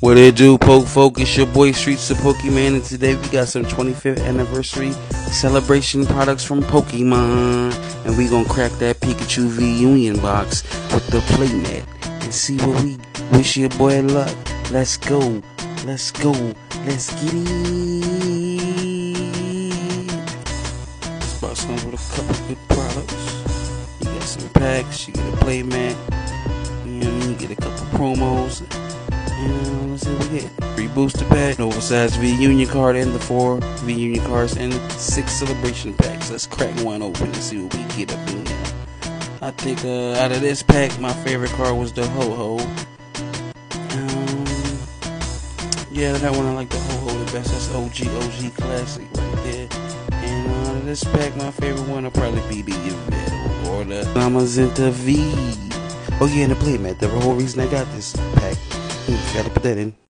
What it do, Poke Folk? It's your boy Streets Da Pokemane, and today we got some 25th anniversary celebration products from Pokemon. And we gonna crack that Pikachu V Union box with the playmat and see what we wish your boy luck. Let's go, let's go, let's get it. This box comes with a couple good products. You got some packs, you get a playmat, you know, you get a couple promos. Let's see what we get. Free booster pack, oversized V Union card, and the four V Union cards, and six celebration packs. Let's crack one open and see what we get up in there. I think uh, out of this pack, my favorite card was the Ho-Oh. Um, yeah, that one I like the Ho-Oh the best. That's OG OG classic right there. And uh, out of this pack, my favorite one will probably be the Yveltal or the Zamazenta V. Oh yeah, and the playmat. The whole reason I got this pack. Gotta put that in.